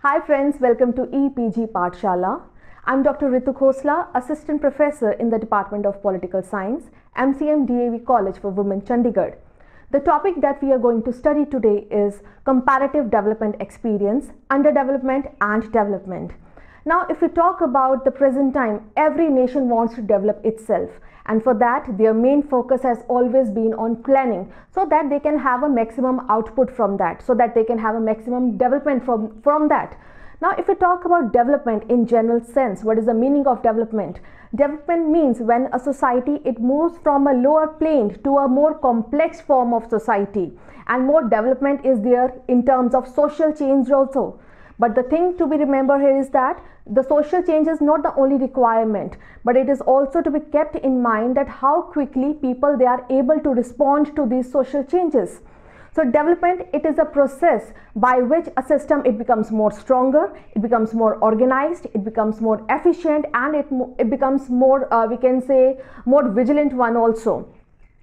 Hi friends, welcome to EPG Pathshala. I'm Dr. Ritu Khosla, Assistant Professor in the Department of Political Science, MCM DAV College for Women, Chandigarh. The topic that we are going to study today is comparative development experience, underdevelopment and development. Now, if we talk about the present time, every nation wants to develop itself. And for that their main focus has always been on planning so that they can have a maximum output from that so that they can have a maximum development from from that. Now if we talk about development in general sense what is the meaning of development? Development means when a society it moves from a lower plane to a more complex form of society and more development is there in terms of social change also but the thing to be remembered here is that the social change is not the only requirement, but it is also to be kept in mind that how quickly people they are able to respond to these social changes. So development, it is a process by which a system it becomes more stronger, it becomes more organized, it becomes more efficient, and it it becomes more uh, we can say more vigilant one also.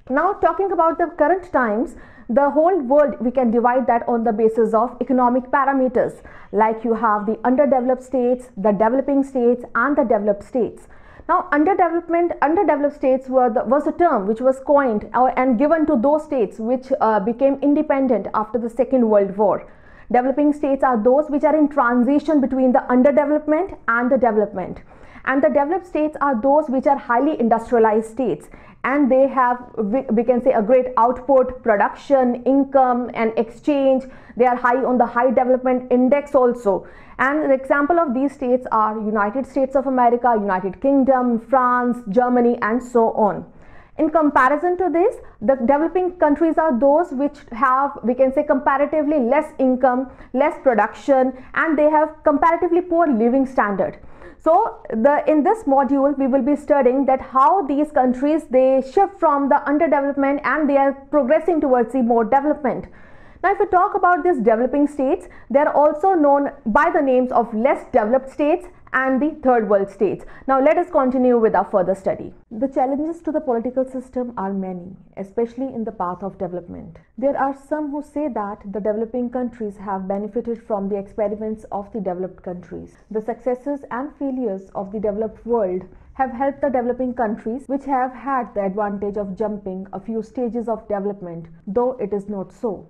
Now talking about the current times, the whole world we can divide that on the basis of economic parameters. Like you have the underdeveloped states the developing states and the developed states. Now underdevelopment underdeveloped states were the, was a term which was coined uh, and given to those states which uh, became independent after the second world war. Developing states are those which are in transition between the underdevelopment and the development. And the developed states are those which are highly industrialized states and they have we can say a great output production income and exchange. They are high on the high development index also. And the example of these states are united states of america united kingdom france germany and so on. In comparison to this the developing countries are those which have we can say comparatively less income less production and they have comparatively poor living standard so the in this module we will be studying that how these countries they shift from the underdevelopment and they are progressing towards the more development. Now, if we talk about these developing states, they are also known by the names of less developed states and the third world states. Now let us continue with our further study. The challenges to the political system are many, especially in the path of development. There are some who say that the developing countries have benefited from the experiments of the developed countries. The successes and failures of the developed world have helped the developing countries which have had the advantage of jumping a few stages of development, though it is not so.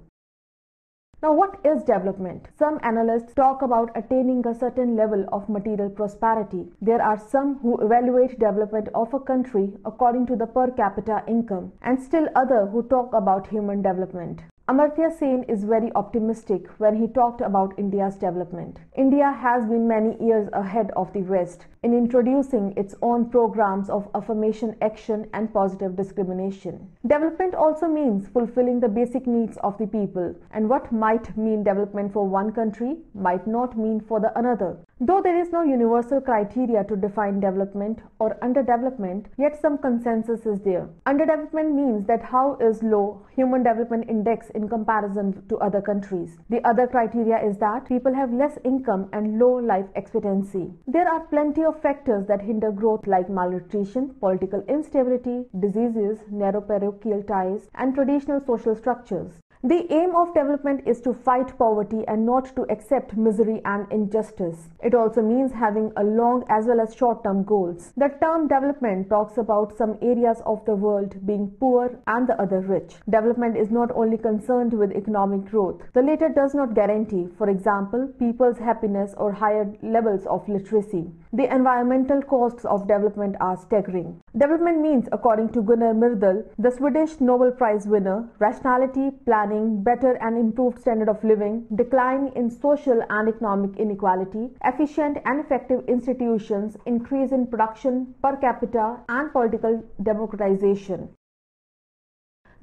Now, what is development? Some analysts talk about attaining a certain level of material prosperity. There are some who evaluate development of a country according to the per capita income, and still other who talk about human development. Amartya Sen is very optimistic when he talked about India's development. India has been many years ahead of the West in introducing its own programs of affirmation action and positive discrimination. Development also means fulfilling the basic needs of the people, and what might mean development for one country might not mean for the another. Though there is no universal criteria to define development or underdevelopment, yet some consensus is there. Underdevelopment means that how is low human development index in comparison to other countries. The other criteria is that people have less income and low life expectancy. There are plenty of factors that hinder growth like malnutrition, political instability, diseases, narrow parochial ties, and traditional social structures. The aim of development is to fight poverty and not to accept misery and injustice. It also means having a long as well as short term goals. The term development talks about some areas of the world being poor and the other rich. Development is not only concerned with economic growth. The latter does not guarantee, for example, people's happiness or higher levels of literacy. The environmental costs of development are staggering. Development means, according to Gunnar Myrdal, the Swedish Nobel Prize winner, rationality, planning, better and improved standard of living, decline in social and economic inequality, efficient and effective institutions, increase in production per capita, and political democratization.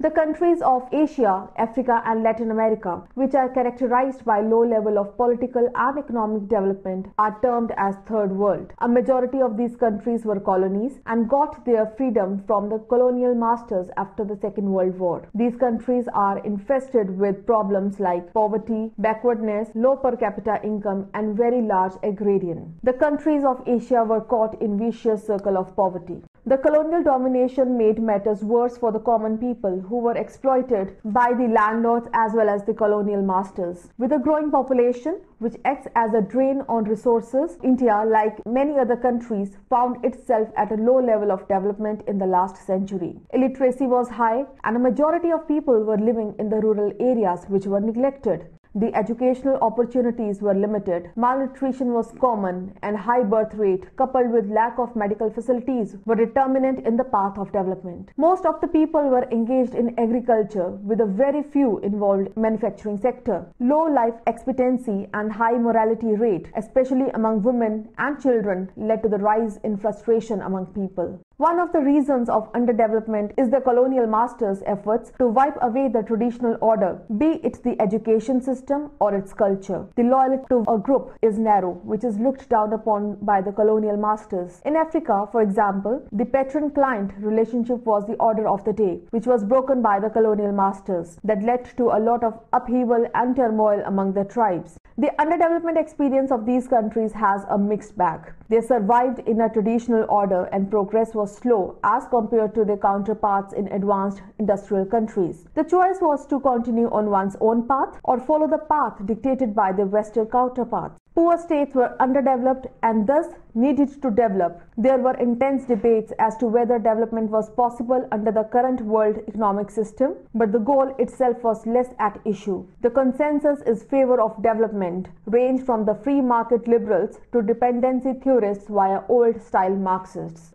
The countries of Asia, Africa and Latin America, which are characterized by low level of political and economic development, are termed as third world. A majority of these countries were colonies and got their freedom from the colonial masters after the Second World War. These countries are infested with problems like poverty, backwardness, low per capita income and very large agrarian. The countries of Asia were caught in vicious circle of poverty. The colonial domination made matters worse for the common people who were exploited by the landlords as well as the colonial masters. With a growing population, which acts as a drain on resources, India, like many other countries, found itself at a low level of development in the last century. Illiteracy was high, and a majority of people were living in the rural areas which were neglected. The educational opportunities were limited, malnutrition was common, and high birth rate, coupled with lack of medical facilities, were determinant in the path of development. Most of the people were engaged in agriculture, with a very few involved manufacturing sector. Low life expectancy and high mortality rate, especially among women and children, led to the rise in frustration among people. One of the reasons of underdevelopment is the colonial masters' efforts to wipe away the traditional order, be it the education system or its culture. The loyalty to a group is narrow, which is looked down upon by the colonial masters. In Africa, for example, the patron client relationship was the order of the day, which was broken by the colonial masters, that led to a lot of upheaval and turmoil among the tribes. The underdevelopment experience of these countries has a mixed bag. They survived in a traditional order and progress was slow as compared to their counterparts in advanced industrial countries. The choice was to continue on one's own path or follow the path dictated by their Western counterparts. Poor states were underdeveloped and thus needed to develop. There were intense debates as to whether development was possible under the current world economic system, but the goal itself was less at issue. The consensus is favor of development, ranged from the free market liberals to dependency theorists via old style Marxists.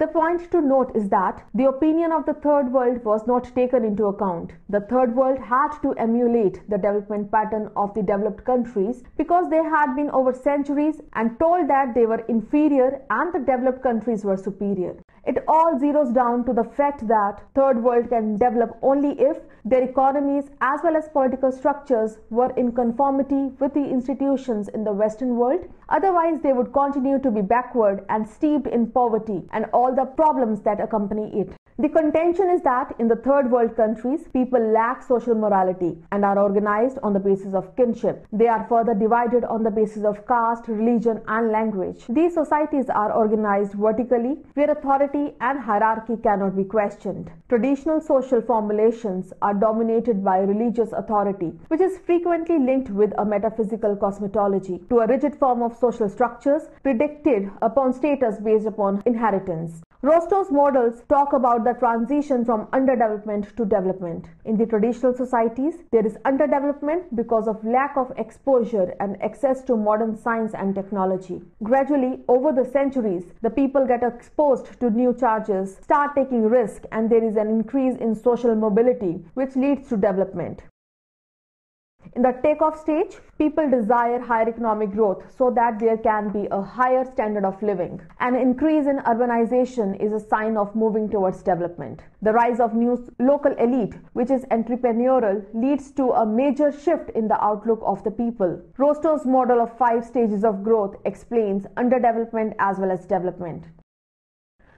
The point to note is that the opinion of the third world was not taken into account. The third world had to emulate the development pattern of the developed countries because they had been over centuries and told that they were inferior and the developed countries were superior. It all zeroes down to the fact that third world can develop only if their economies as well as political structures were in conformity with the institutions in the western world. Otherwise they would continue to be backward and steeped in poverty and all the problems that accompany it the contention is that in the third world countries, people lack social morality and are organized on the basis of kinship. They are further divided on the basis of caste, religion, and language. These societies are organized vertically, where authority and hierarchy cannot be questioned. Traditional social formulations are dominated by religious authority, which is frequently linked with a metaphysical cosmetology, to a rigid form of social structures predicted upon status based upon inheritance. Rostow's models talk about the transition from underdevelopment to development. In the traditional societies, there is underdevelopment because of lack of exposure and access to modern science and technology. Gradually, over the centuries, the people get exposed to new charges, start taking risk, and there is an increase in social mobility, which leads to development. In the takeoff stage, people desire higher economic growth so that there can be a higher standard of living. An increase in urbanization is a sign of moving towards development. The rise of new local elite, which is entrepreneurial, leads to a major shift in the outlook of the people. Rostow's model of five stages of growth explains underdevelopment as well as development.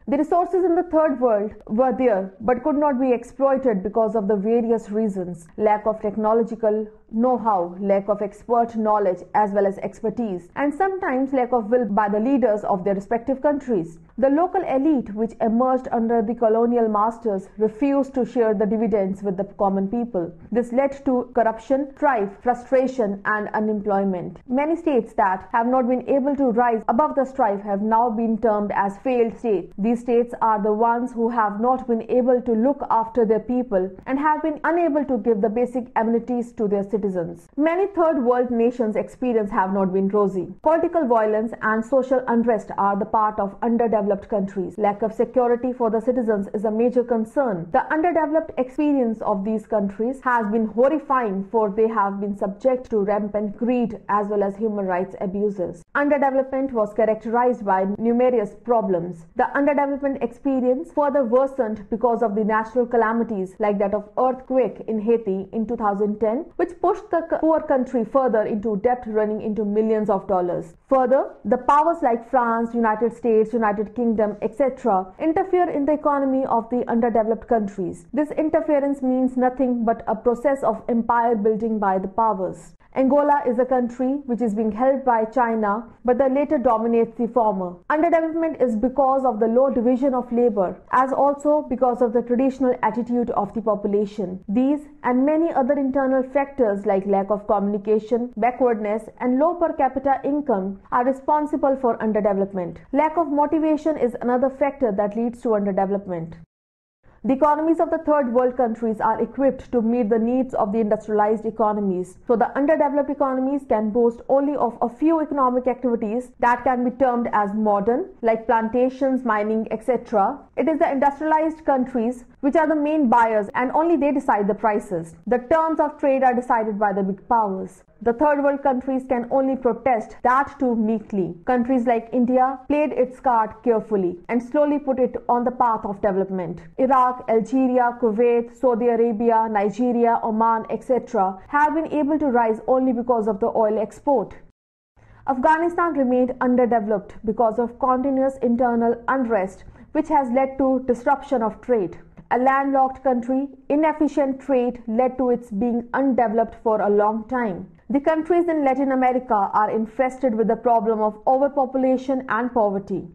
The resources in the third world were there but could not be exploited because of the various reasons lack of technological know how, lack of expert knowledge as well as expertise, and sometimes lack of will by the leaders of their respective countries. The local elite, which emerged under the colonial masters, refused to share the dividends with the common people. This led to corruption, strife, frustration, and unemployment. Many states that have not been able to rise above the strife have now been termed as failed states. These states are the ones who have not been able to look after their people and have been unable to give the basic amenities to their citizens. Many third world nations' experience have not been rosy. Political violence and social unrest are the part of underdeveloped countries. Lack of security for the citizens is a major concern. The underdeveloped experience of these countries has been horrifying for they have been subject to rampant greed as well as human rights abuses. Underdevelopment was characterized by numerous problems. The underdevelopment experience further worsened because of the natural calamities like that of earthquake in Haiti in 2010 which pushed the poor country further into debt running into millions of dollars. Further, the powers like France, United States, United Kingdom, etc. interfere in the economy of the underdeveloped countries. This interference means nothing but a process of empire building by the powers. Angola is a country which is being held by China, but the latter dominates the former. Underdevelopment is because of the low division of labor, as also because of the traditional attitude of the population. These and many other internal factors like lack of communication, backwardness, and low per capita income are responsible for underdevelopment. Lack of motivation is another factor that leads to underdevelopment. The economies of the third world countries are equipped to meet the needs of the industrialized economies. So the underdeveloped economies can boast only of a few economic activities that can be termed as modern, like plantations, mining, etc. It is the industrialized countries which are the main buyers and only they decide the prices. The terms of trade are decided by the big powers. The third world countries can only protest that too meekly. Countries like India played its card carefully and slowly put it on the path of development. Iraq, Algeria, Kuwait, Saudi Arabia, Nigeria, Oman, etc. have been able to rise only because of the oil export. Afghanistan remained underdeveloped because of continuous internal unrest, which has led to disruption of trade a landlocked country, inefficient trade led to its being undeveloped for a long time. The countries in Latin America are infested with the problem of overpopulation and poverty.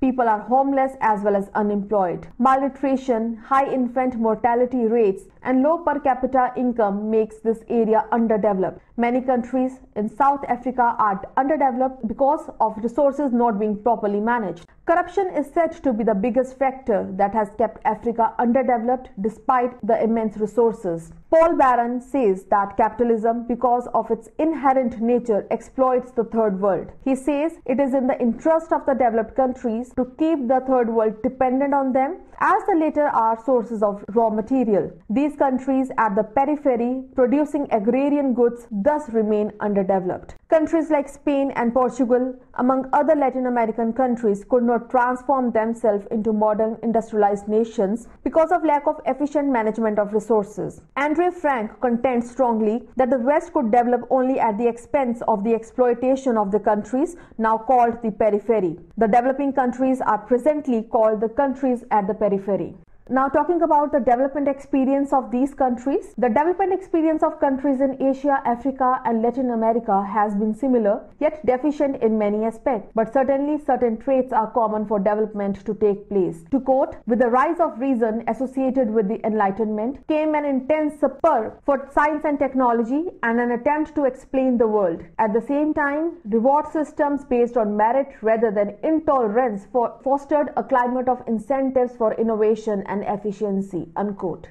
People are homeless as well as unemployed. Malnutrition, high infant mortality rates, and low per capita income makes this area underdeveloped. Many countries in South Africa are underdeveloped because of resources not being properly managed. Corruption is said to be the biggest factor that has kept Africa underdeveloped despite the immense resources. Paul Baran says that capitalism, because of its inherent nature, exploits the third world. He says it is in the interest of the developed countries to keep the third world dependent on them, as the latter are sources of raw material. These countries at the periphery producing agrarian goods thus remain underdeveloped. Countries like Spain and Portugal, among other Latin American countries, could not transform themselves into modern industrialized nations because of lack of efficient management of resources. Andre Frank contends strongly that the West could develop only at the expense of the exploitation of the countries now called the periphery. The developing countries are presently called the countries at the periphery. periferii. Now, talking about the development experience of these countries, the development experience of countries in Asia, Africa, and Latin America has been similar yet deficient in many aspects. But certainly, certain traits are common for development to take place. To quote, with the rise of reason associated with the Enlightenment came an intense spur for science and technology and an attempt to explain the world. At the same time, reward systems based on merit rather than intolerance for fostered a climate of incentives for innovation and and efficiency. Unquote.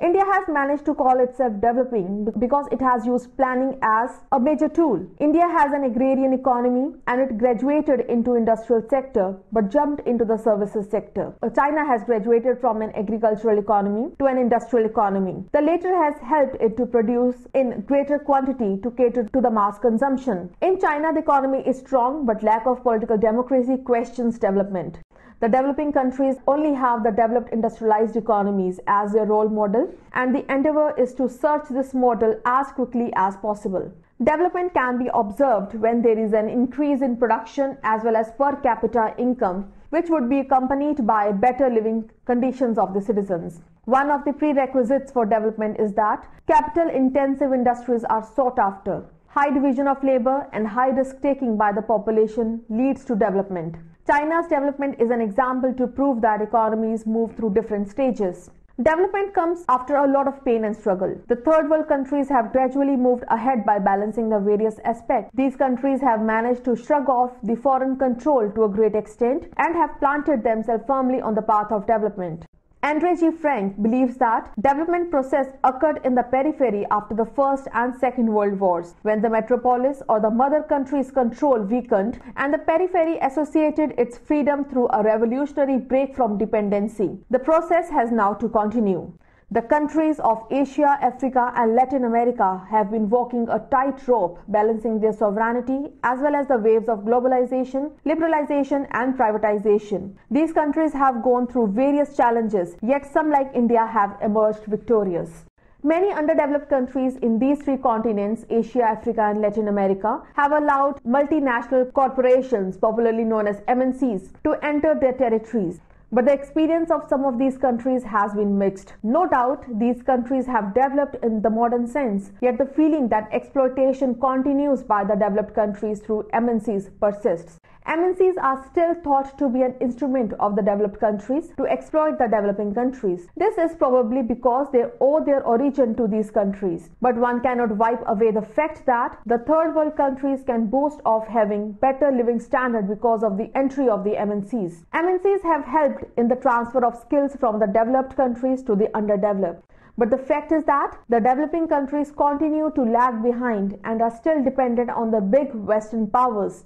India has managed to call itself developing because it has used planning as a major tool. India has an agrarian economy and it graduated into industrial sector but jumped into the services sector. Uh, China has graduated from an agricultural economy to an industrial economy. The latter has helped it to produce in greater quantity to cater to the mass consumption. In China, the economy is strong but lack of political democracy questions development. The developing countries only have the developed industrialized economies as their role model, and the endeavor is to search this model as quickly as possible. Development can be observed when there is an increase in production as well as per capita income, which would be accompanied by better living conditions of the citizens. One of the prerequisites for development is that capital intensive industries are sought after. High division of labor and high risk taking by the population leads to development. China's development is an example to prove that economies move through different stages. Development comes after a lot of pain and struggle. The third world countries have gradually moved ahead by balancing the various aspects. These countries have managed to shrug off the foreign control to a great extent and have planted themselves firmly on the path of development. Andre G. Frank believes that development process occurred in the periphery after the First and Second World Wars, when the metropolis or the mother country's control weakened and the periphery associated its freedom through a revolutionary break from dependency. The process has now to continue. The countries of Asia, Africa, and Latin America have been walking a tightrope, balancing their sovereignty as well as the waves of globalization, liberalization, and privatization. These countries have gone through various challenges, yet some, like India, have emerged victorious. Many underdeveloped countries in these three continents, Asia, Africa, and Latin America, have allowed multinational corporations, popularly known as MNCs, to enter their territories. But the experience of some of these countries has been mixed. No doubt, these countries have developed in the modern sense, yet the feeling that exploitation continues by the developed countries through MNCs persists. MNCs are still thought to be an instrument of the developed countries to exploit the developing countries. This is probably because they owe their origin to these countries. But one cannot wipe away the fact that the third world countries can boast of having better living standard because of the entry of the MNCs. MNCs have helped in the transfer of skills from the developed countries to the underdeveloped. But the fact is that the developing countries continue to lag behind and are still dependent on the big Western powers.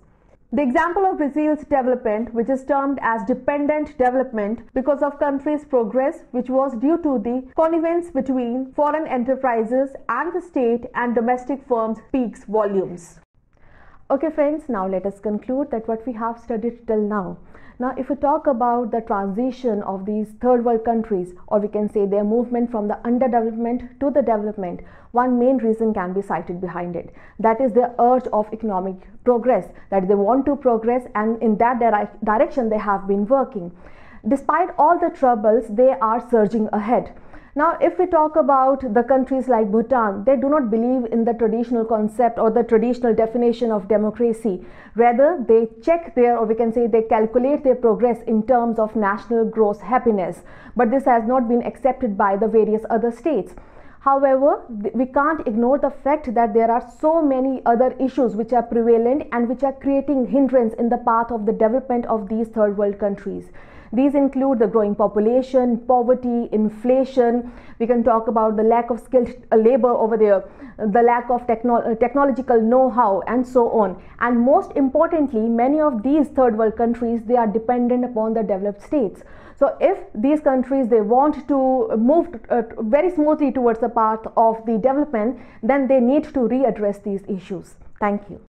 The example of Brazil's development, which is termed as dependent development because of country's progress, which was due to the connivance between foreign enterprises and the state and domestic firms, speaks volumes. Okay, friends, now let us conclude that what we have studied till now. Now, if we talk about the transition of these third world countries, or we can say their movement from the underdevelopment to the development, one main reason can be cited behind it. That is their urge of economic progress, that they want to progress, and in that direction they have been working. Despite all the troubles, they are surging ahead. Now, if we talk about the countries like Bhutan, they do not believe in the traditional concept or the traditional definition of democracy. Rather, they check their, or we can say they calculate their progress in terms of national gross happiness. But this has not been accepted by the various other states. However, we can't ignore the fact that there are so many other issues which are prevalent and which are creating hindrance in the path of the development of these third world countries. These include the growing population, poverty, inflation. We can talk about the lack of skilled uh, labor over there, the lack of techno uh, technological know-how, and so on. And most importantly, many of these third world countries they are dependent upon the developed states. So if these countries they want to move uh, very smoothly towards the path of the development, then they need to readdress these issues. Thank you.